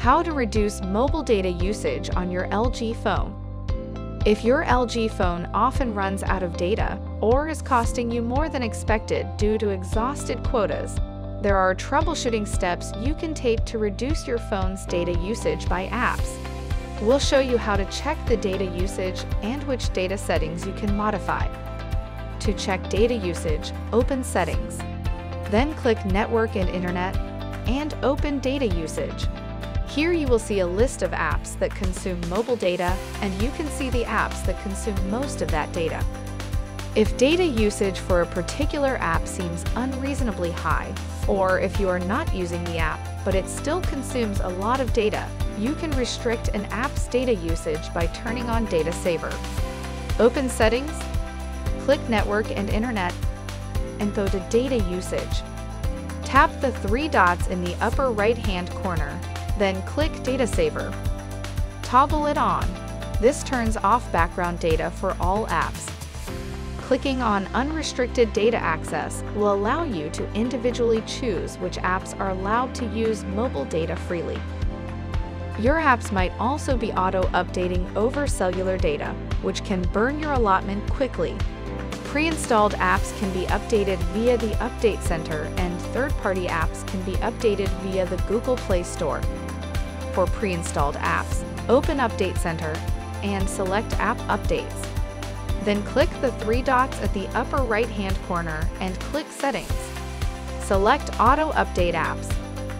How to reduce mobile data usage on your LG phone. If your LG phone often runs out of data or is costing you more than expected due to exhausted quotas, there are troubleshooting steps you can take to reduce your phone's data usage by apps. We'll show you how to check the data usage and which data settings you can modify. To check data usage, open Settings. Then click Network and Internet and open Data Usage. Here you will see a list of apps that consume mobile data and you can see the apps that consume most of that data. If data usage for a particular app seems unreasonably high, or if you are not using the app but it still consumes a lot of data, you can restrict an app's data usage by turning on Data Saver. Open Settings, click Network and Internet, and go to Data Usage. Tap the three dots in the upper right-hand corner then click Data Saver. Toggle it on. This turns off background data for all apps. Clicking on Unrestricted Data Access will allow you to individually choose which apps are allowed to use mobile data freely. Your apps might also be auto-updating over cellular data, which can burn your allotment quickly. Pre-installed apps can be updated via the Update Center and third-party apps can be updated via the Google Play Store for pre-installed apps, open Update Center and select App Updates. Then click the three dots at the upper right-hand corner and click Settings. Select Auto Update Apps.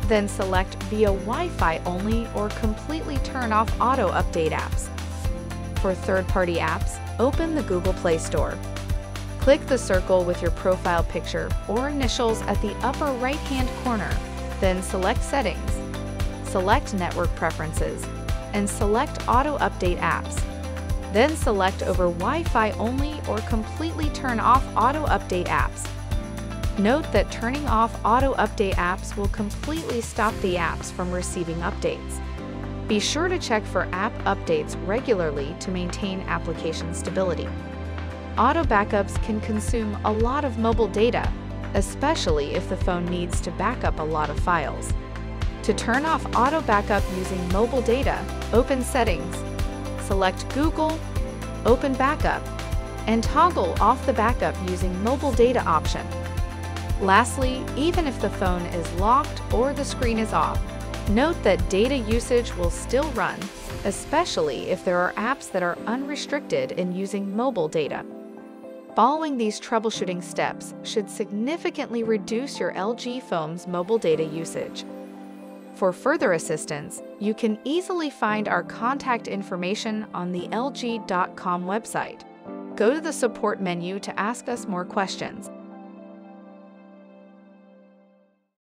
Then select via Wi-Fi only or completely turn off Auto Update apps. For third-party apps, open the Google Play Store. Click the circle with your profile picture or initials at the upper right-hand corner, then select Settings select Network Preferences, and select Auto Update Apps. Then select over Wi-Fi only or completely turn off Auto Update Apps. Note that turning off Auto Update apps will completely stop the apps from receiving updates. Be sure to check for app updates regularly to maintain application stability. Auto backups can consume a lot of mobile data, especially if the phone needs to back up a lot of files. To turn off auto backup using mobile data, open Settings, select Google, open Backup, and toggle off the backup using mobile data option. Lastly, even if the phone is locked or the screen is off, note that data usage will still run, especially if there are apps that are unrestricted in using mobile data. Following these troubleshooting steps should significantly reduce your LG phone's mobile data usage. For further assistance, you can easily find our contact information on the LG.com website. Go to the support menu to ask us more questions.